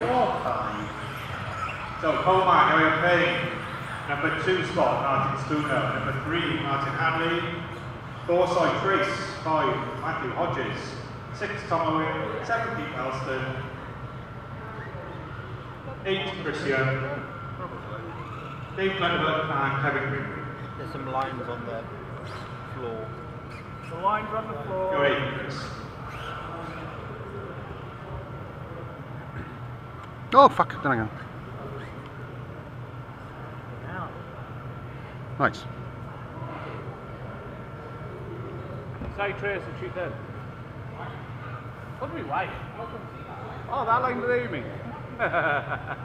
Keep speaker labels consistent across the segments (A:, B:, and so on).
A: Four, five.
B: So Coleman, Area Payne. Number two spot, Martin Stuno. Number three, Martin Hadley. Four, Soy Trace. Five, Matthew Hodges. Six, Tom Owen. Seven, Pete Elston. Eight, Christian. Dave Glenville and Kevin Green.
C: There's some lines on the floor.
D: The lines on the floor.
B: You're eight, Chris.
E: Oh, fuck. Then again.
D: Now.
E: Nice.
D: Say Trace and shoot then. What do we wait? Oh, that line blew me. That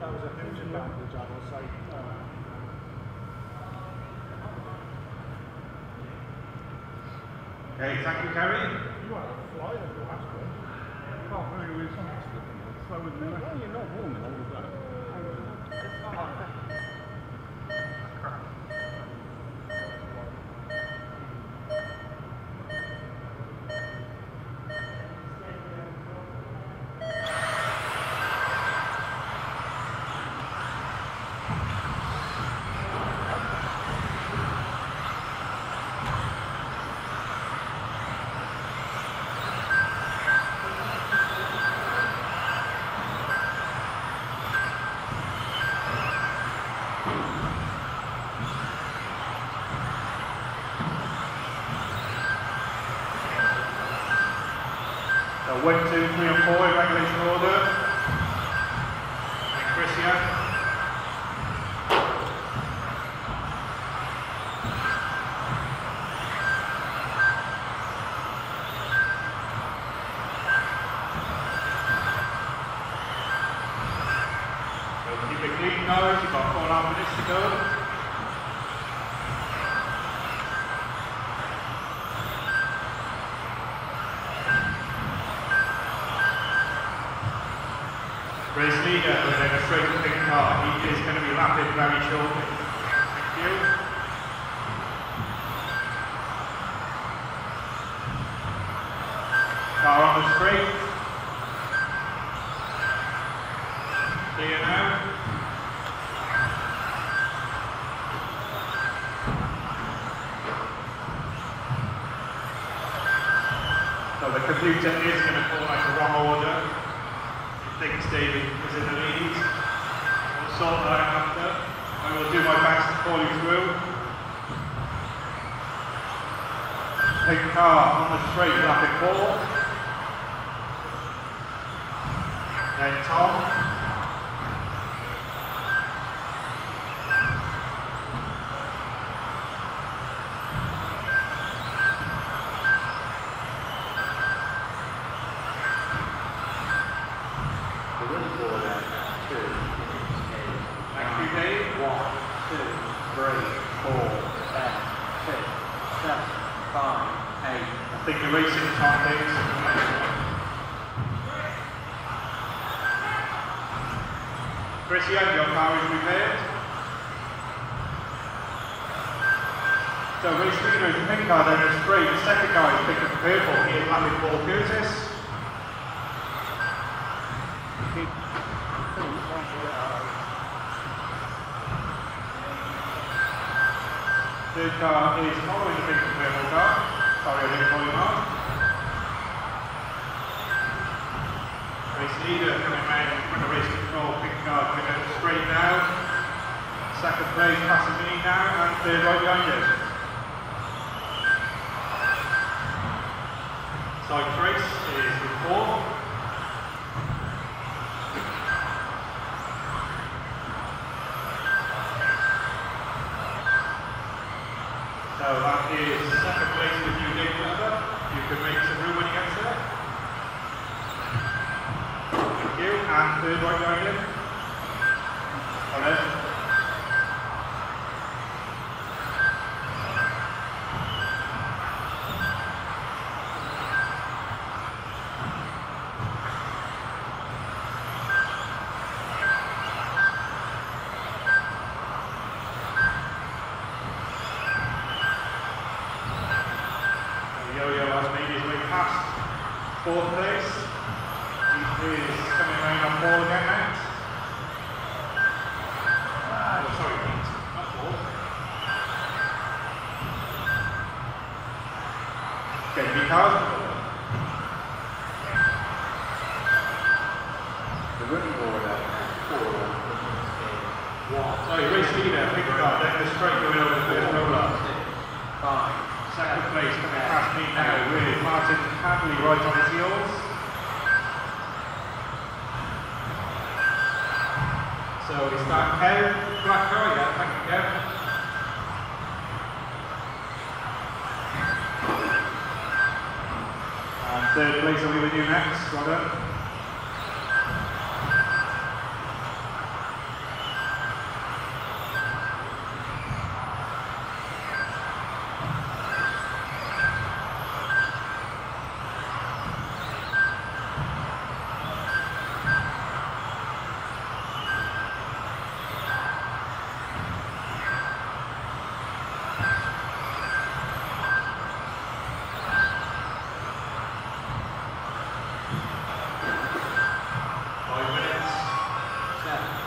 D: was a few advantage I was saying.
B: Okay, thank you, Kerry play with men. Well, you're not woman all the time. So one, two, three, and four in regulation order. And Christian. So keep it clean guys, you've got four and a half minutes to go. Race leader with a straight pink car. He is going to be lapping very shortly. Thank you. Car on the straight. See you now. So the computer is going to call out the wrong order thinks David is in the lead. We'll sort that out after. I will do my best to pull you through. Pink car on the straight, rapid four. Then Tom.
A: The running order, two, is
B: Thank you, Dave.
A: one, two, three, four, ten, six, seven, five, eight,
B: I think you're racing Davis. Christian, your car is prepared. So race leader is the pink car, then it's three. The second guy is picking the purple. He is having Paul Curtis. Third car is following the and purple car. Sorry, I didn't call you out. Race leader coming round from the race control, pink car out straight now. Second place passing me now, and third right behind you. Side trace is the fourth. So that is second place with you, Dave Weber. You can make some room when you get there. Thank you. And third right behind fourth place. G3 is coming around on Paul again now. Ah, oh,
A: sorry, Pete, not Paul. Jamie Carson.
B: The running order uh, for uh, oh, the straight going over the first roller.
A: Five.
B: Second place coming past me now. Hadley right on his heels. So we start Kev, Black Car, yeah, thank you Kev. And third place will be with you next, well done.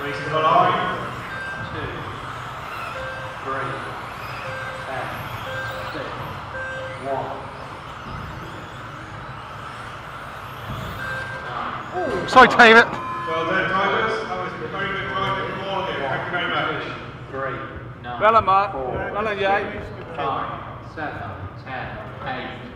A: Seven,
B: race to the line.
A: two, three, ten, six, one, nine,
E: Sorry, David.
B: Well done drivers, that was very good driving from all of you, thank you very much.
A: three, nine,
D: Well done, Mark.
A: four,
D: Well done, Jay.
A: five, seven, ten, eight,